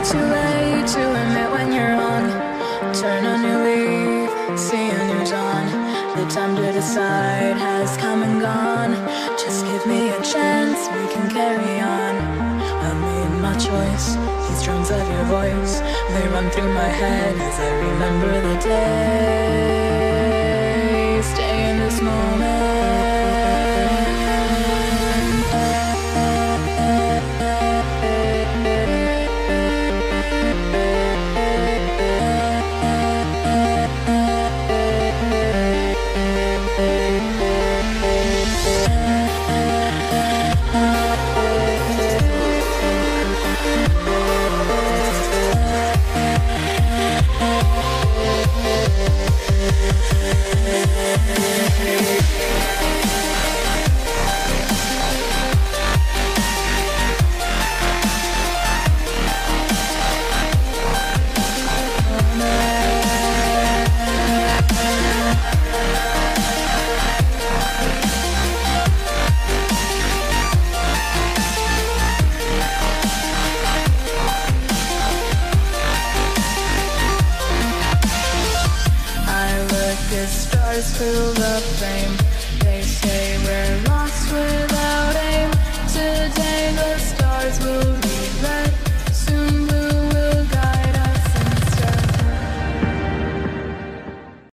never too late to admit when you're wrong. Turn a new leaf, see a new dawn. The time to decide has come and gone. Just give me a chance, we can carry on. I made my choice. These drums of your voice, they run through my head as I remember the day. stars fill the frame They say we're lost without aim. Today the stars will